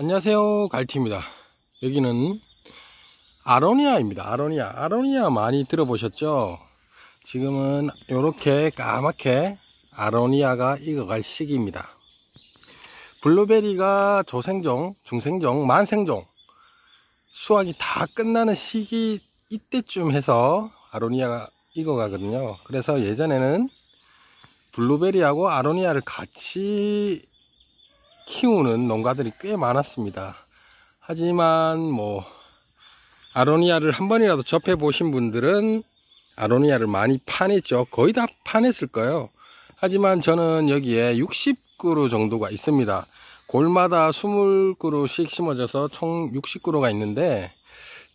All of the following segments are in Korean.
안녕하세요 갈티입니다. 여기는 아로니아입니다. 아로니아. 아로니아 많이 들어보셨죠? 지금은 이렇게 까맣게 아로니아가 익어갈 시기입니다. 블루베리가 조생종 중생종 만생종 수확이 다 끝나는 시기 이때쯤 해서 아로니아가 익어가거든요. 그래서 예전에는 블루베리하고 아로니아를 같이 키우는 농가들이 꽤 많았습니다. 하지만 뭐 아로니아를 한 번이라도 접해 보신 분들은 아로니아를 많이 파냈죠. 거의 다 파냈을 거예요. 하지만 저는 여기에 60그루 정도가 있습니다. 골마다 20그루씩 심어져서 총 60그루가 있는데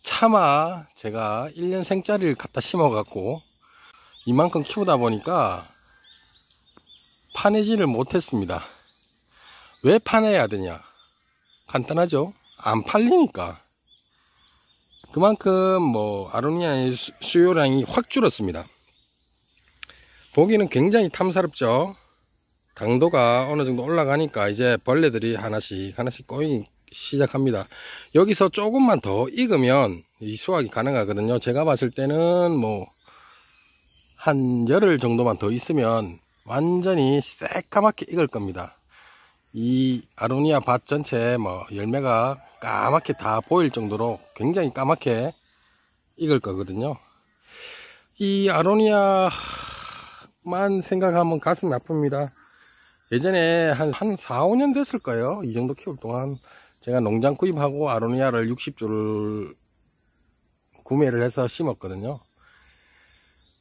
차마 제가 1년 생짜리를 갖다 심어 갖고 이만큼 키우다 보니까 파내지를 못했습니다. 왜 파내야 되냐? 간단하죠? 안 팔리니까. 그만큼 뭐 아로니아의 수요량이 확 줄었습니다. 보기는 굉장히 탐사롭죠? 당도가 어느 정도 올라가니까 이제 벌레들이 하나씩 하나씩 꼬이기 시작합니다. 여기서 조금만 더 익으면 이 수확이 가능하거든요. 제가 봤을 때는 뭐 한 열흘 정도만 더 있으면 완전히 새까맣게 익을 겁니다. 이 아로니아 밭 전체 뭐 열매가 까맣게 다 보일 정도로 굉장히 까맣게 익을 거거든요. 이 아로니아만 생각하면 가슴이 아픕니다. 예전에 한, 한 4, 5년 됐을 거예요. 이 정도 키울 동안 제가 농장 구입하고 아로니아를 60주를 구매를 해서 심었거든요.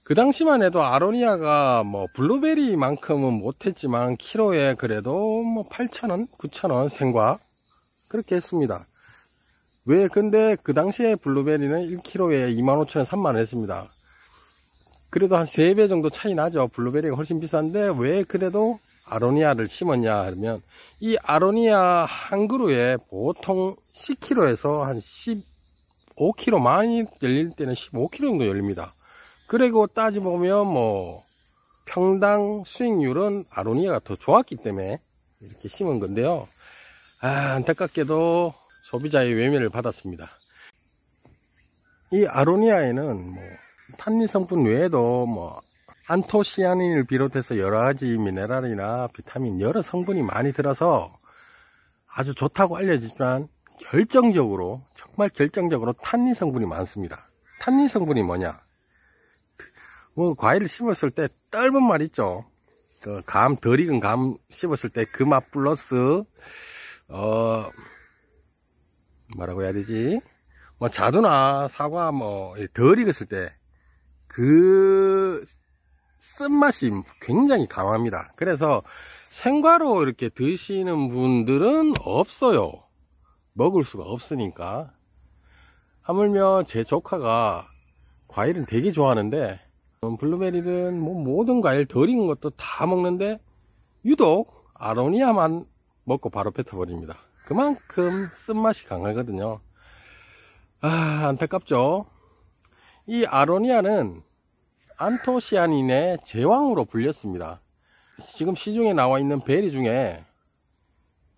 그 당시만 해도 아로니아가 뭐 블루베리만큼은 못했지만 키로에 그래도 뭐 8,000원, 9,000원 생과 그렇게 했습니다. 왜 근데 그 당시에 블루베리는 1kg에 25,000원, 3만원 했습니다. 그래도 한 3배 정도 차이 나죠. 블루베리가 훨씬 비싼데 왜 그래도 아로니아를 심었냐 하면 이 아로니아 한 그루에 보통 10kg에서 한 15kg 많이 열릴 때는 15kg 정도 열립니다. 그리고 따지보면 뭐 평당 수익률은 아로니아가 더 좋았기 때문에 이렇게 심은 건데요. 아, 안타깝게도 소비자의 외면을 받았습니다. 이 아로니아에는 뭐 탄닌 성분 외에도 뭐 안토시아닌을 비롯해서 여러 가지 미네랄이나 비타민 여러 성분이 많이 들어서 아주 좋다고 알려지지만 결정적으로 정말 결정적으로 탄닌 성분이 많습니다. 탄닌 성분이 뭐냐? 뭐 과일을 씹었을 때 떫은 맛 있죠. 그 감, 덜 익은 감 씹었을 때 그 맛 플러스 어 뭐라고 해야 되지? 뭐 자두나 사과 뭐 덜 익었을 때 그 쓴맛이 굉장히 강합니다. 그래서 생과로 이렇게 드시는 분들은 없어요. 먹을 수가 없으니까. 하물며 제 조카가 과일은 되게 좋아하는데 블루베리든 뭐 모든 과일 덜 익은 것도 다 먹는데 유독 아로니아만 먹고 바로 뱉어버립니다. 그만큼 쓴맛이 강하거든요. 아 안타깝죠. 이 아로니아는 안토시아닌의 제왕으로 불렸습니다. 지금 시중에 나와 있는 베리 중에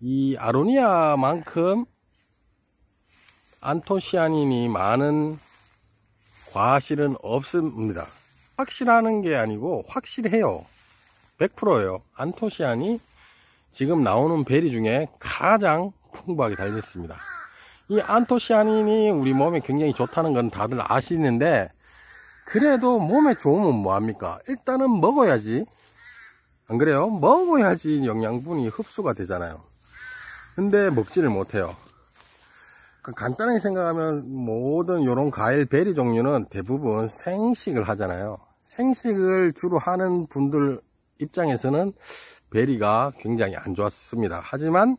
이 아로니아만큼 안토시아닌이 많은 과실은 없습니다. 확실하는 게 아니고 확실해요. 100%예요. 안토시안이 지금 나오는 베리 중에 가장 풍부하게 달렸습니다. 이 안토시아닌이 우리 몸에 굉장히 좋다는 건 다들 아시는데 그래도 몸에 좋으면 뭐합니까? 일단은 먹어야지 안 그래요? 먹어야지 영양분이 흡수가 되잖아요. 근데 먹지를 못해요. 그 간단하게 생각하면 모든 이런 과일 베리 종류는 대부분 생식을 하잖아요. 생식을 주로 하는 분들 입장에서는 베리가 굉장히 안 좋았습니다. 하지만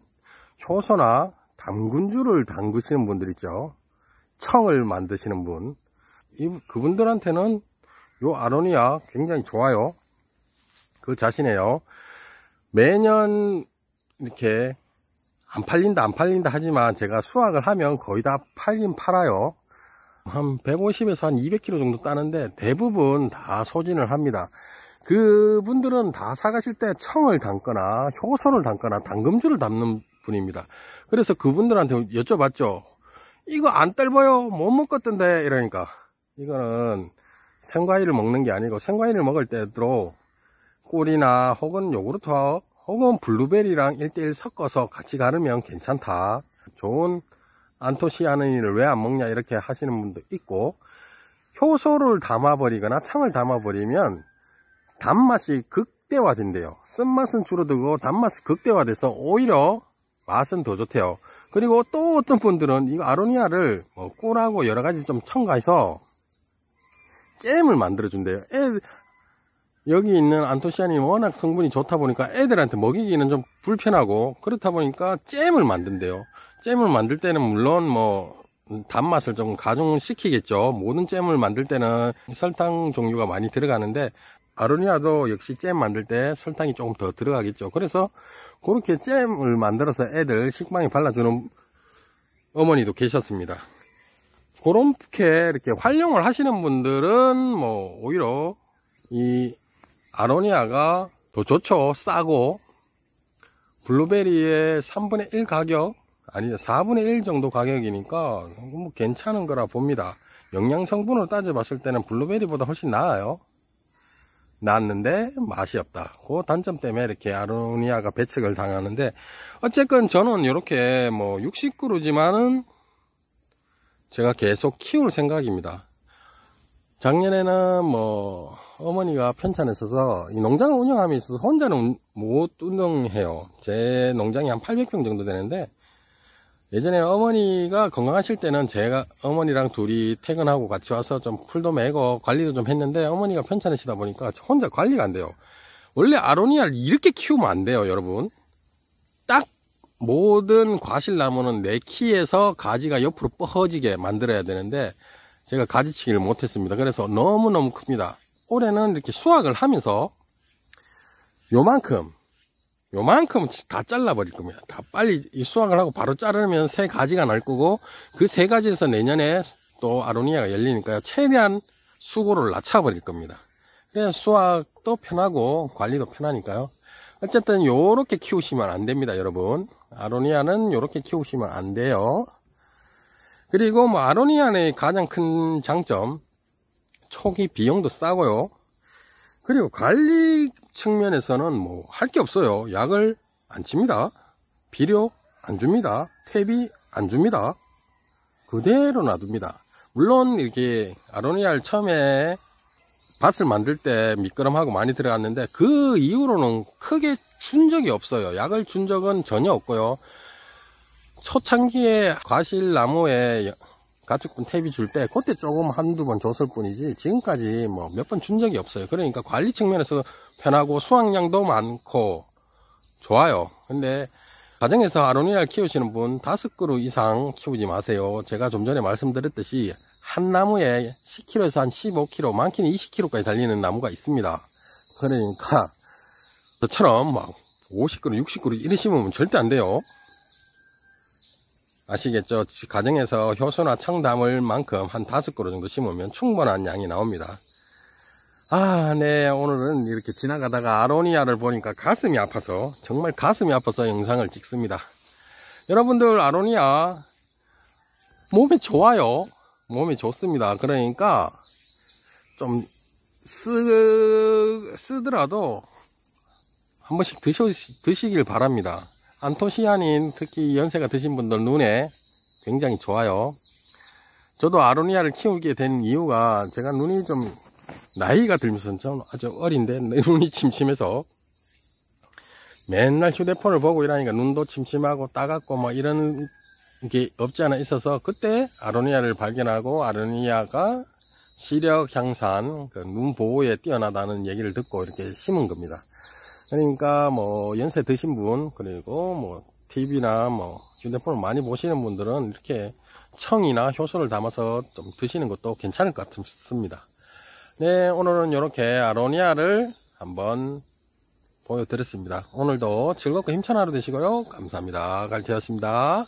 효소나 담근주를 담그시는 분들 있죠. 청을 만드시는 분. 이, 그분들한테는 요 아로니아 굉장히 좋아요. 그 자신에요. 매년 이렇게 안 팔린다 안 팔린다 하지만 제가 수확을 하면 거의 다 팔긴 팔아요 한 150에서 한 200kg 정도 따는데 대부분 다 소진을 합니다 그분들은 다 사가실 때 청을 담거나 효소를 담거나 당금주를 담는 분입니다 그래서 그분들한테 여쭤봤죠. 이거 안 떫어요? 못 먹겠던데? 이러니까. 이거는 생과일을 먹는 게 아니고 생과일을 먹을 때도 꿀이나 혹은 요구르트 혹은 블루베리랑 1대1 섞어서 같이 가르면 괜찮다. 좋은 안토시아닌을 왜 안 먹냐 이렇게 하시는 분도 있고 효소를 담아버리거나 창을 담아버리면 단맛이 극대화된대요. 쓴맛은 줄어들고 단맛이 극대화돼서 오히려 맛은 더 좋대요. 그리고 또 어떤 분들은 이 아로니아를 뭐 꿀하고 여러 가지 좀 첨가해서 잼을 만들어 준대요. 여기 있는 안토시아닌이 워낙 성분이 좋다 보니까 애들한테 먹이기는 좀 불편하고 그렇다 보니까 잼을 만든대요. 잼을 만들 때는 물론 뭐 단맛을 좀 가중시키겠죠. 모든 잼을 만들 때는 설탕 종류가 많이 들어가는데 아로니아도 역시 잼 만들 때 설탕이 조금 더 들어가겠죠. 그래서 그렇게 잼을 만들어서 애들 식빵에 발라주는 어머니도 계셨습니다. 그렇게 이렇게 활용을 하시는 분들은 뭐 오히려 이 아로니아가 더 좋죠. 싸고 블루베리의 3분의 1 가격 아니 4분의 1 정도 가격이니까 뭐 괜찮은 거라 봅니다. 영양 성분으로 따져봤을 때는 블루베리보다 훨씬 나아요. 낫는데 맛이 없다. 그 단점 때문에 이렇게 아로니아가 배척을 당하는데 어쨌건 저는 이렇게 뭐 60그루지만은 제가 계속 키울 생각입니다. 작년에는 뭐 어머니가 편찮에 있어서 이 농장을 운영함에 있어서 혼자는 못 운영해요. 제 농장이 한 800평 정도 되는데 예전에 어머니가 건강하실 때는 제가 어머니랑 둘이 퇴근하고 같이 와서 좀 풀도 매고 관리도 좀 했는데 어머니가 편찮으시다 보니까 혼자 관리가 안 돼요. 원래 아로니아를 이렇게 키우면 안 돼요, 여러분. 딱 모든 과실나무는 내 키에서 가지가 옆으로 뻗어지게 만들어야 되는데 제가 가지치기를 못했습니다. 그래서 너무너무 큽니다. 올해는 이렇게 수확을 하면서 요만큼 요만큼 다 잘라버릴 겁니다. 다 빨리 수확을 하고 바로 자르면 새 가지가 날 거고 그 세 가지에서 내년에 또 아로니아가 열리니까요. 최대한 수고를 낮춰버릴 겁니다. 그래서 수확도 편하고 관리도 편하니까요. 어쨌든 요렇게 키우시면 안 됩니다, 여러분. 아로니아는 요렇게 키우시면 안 돼요. 그리고 뭐 아로니아의 가장 큰 장점 초기 비용도 싸고요. 그리고 관리 측면에서는 뭐 할 게 없어요. 약을 안 칩니다. 비료 안 줍니다. 퇴비 안 줍니다. 그대로 놔둡니다. 물론 이렇게 아로니아를 처음에 밭을 만들 때 미끄럼하고 많이 들어갔는데 그 이후로는 크게 준 적이 없어요. 약을 준 적은 전혀 없고요. 초창기에 과실나무에 가축분 탭이 줄때 그때 조금 한두 번 줬을 뿐이지 지금까지 뭐 몇 번 준 적이 없어요. 그러니까 관리 측면에서 편하고 수확량도 많고 좋아요. 근데 가정에서 아로니아를 키우시는 분 다섯 그루 이상 키우지 마세요. 제가 좀 전에 말씀드렸듯이 한 나무에 10kg에서 한 15kg 많게는 20kg까지 달리는 나무가 있습니다. 그러니까 저처럼 막 50그루 60그루 이래 심으면 절대 안 돼요 아시겠죠? 가정에서 효소나 청 담을 만큼 한 다섯 그루 정도 심으면 충분한 양이 나옵니다. 아, 네. 오늘은 이렇게 지나가다가 아로니아를 보니까 가슴이 아파서, 정말 가슴이 아파서 영상을 찍습니다. 여러분들, 아로니아, 몸에 좋아요. 몸에 좋습니다. 그러니까, 좀, 쓰, 쓰더라도, 한 번씩 드셔, 드시길 바랍니다. 안토시아닌 특히 연세가 드신 분들 눈에 굉장히 좋아요. 저도 아로니아를 키우게 된 이유가 제가 눈이 좀 나이가 들면서 좀 아주 어린데 눈이 침침해서 맨날 휴대폰을 보고 이러니까 눈도 침침하고 따갑고 뭐 이런 게 없지 않아 있어서 그때 아로니아를 발견하고 아로니아가 시력 향상, 그 눈 보호에 뛰어나다는 얘기를 듣고 이렇게 심은 겁니다. 그러니까 뭐 연세 드신 분 그리고 뭐 TV나 뭐 휴대폰을 많이 보시는 분들은 이렇게 청이나 효소를 담아서 좀 드시는 것도 괜찮을 것 같습니다. 네, 오늘은 이렇게 아로니아를 한번 보여드렸습니다. 오늘도 즐겁고 힘찬 하루 되시고요. 감사합니다. 갈티였습니다.